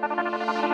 Música